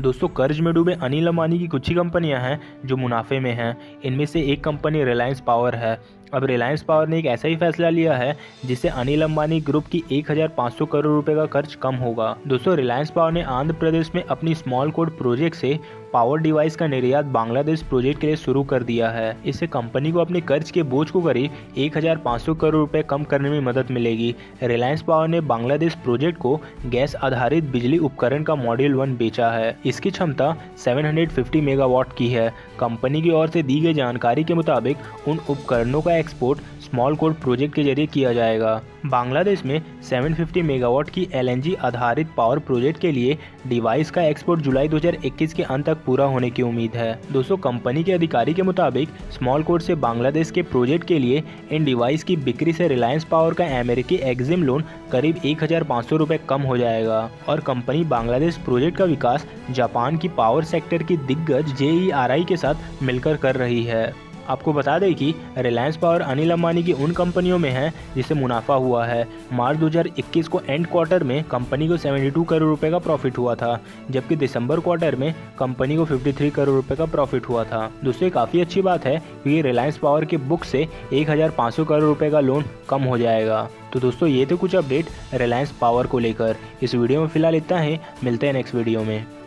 दोस्तों कर्ज में डूबे अनिल अंबानी की कुछ ही कंपनियाँ हैं जो मुनाफे में हैं। इनमें से एक कंपनी रिलायंस पावर है। अब रिलायंस पावर ने एक ऐसा ही फैसला लिया है, जिससे अनिल अंबानी ग्रुप की 1500 करोड़ रुपए का खर्च कम होगा। दोस्तों रिलायंस पावर ने आंध्र प्रदेश में अपनी स्मॉल कोड प्रोजेक्ट से पावर डिवाइस का निर्यात बांग्लादेश प्रोजेक्ट के लिए शुरू कर दिया है। इससे कंपनी को अपने कर्ज के बोझ को करीब 1500 करोड़ रुपए कम करने में मदद मिलेगी। रिलायंस पावर ने बांग्लादेश प्रोजेक्ट को गैस आधारित बिजली उपकरण का मॉड्यूल वन बेचा है। इसकी क्षमता 750 मेगावाट की है। कंपनी की ओर से दी गई जानकारी के मुताबिक उन उपकरणों का एक्सपोर्ट स्मॉल कोड प्रोजेक्ट के ज़रिए किया जाएगा। बांग्लादेश में 750 मेगावाट की एलएनजी आधारित पावर प्रोजेक्ट के लिए डिवाइस का एक्सपोर्ट जुलाई 2021 के अंत तक पूरा होने की उम्मीद है। दोस्तों कंपनी के अधिकारी के मुताबिक स्मॉल कोड से बांग्लादेश के प्रोजेक्ट के लिए इन डिवाइस की बिक्री से रिलायंस पावर का अमेरिकी एग्जिम लोन करीब एक हज़ार कम हो जाएगा। और कंपनी बांग्लादेश प्रोजेक्ट का विकास जापान की पावर सेक्टर की दिग्गज जे के साथ मिलकर कर रही है। आपको बता दें कि रिलायंस पावर अनिल अंबानी की उन कंपनियों में है जिसे मुनाफा हुआ है। मार्च 2021 को एंड क्वार्टर में कंपनी को 72 करोड़ रुपए का प्रॉफिट हुआ था, जबकि दिसंबर क्वार्टर में कंपनी को 53 करोड़ रुपए का प्रॉफिट हुआ था। दोस्तों काफ़ी अच्छी बात है कि रिलायंस पावर के बुक से एक हज़ार पाँच सौ करोड़ रुपए का लोन कम हो जाएगा। तो दोस्तों, ये थे कुछ अपडेट रिलायंस पावर को लेकर। इस वीडियो में फ़िलहाल इतना ही। मिलते हैं नेक्स्ट वीडियो में।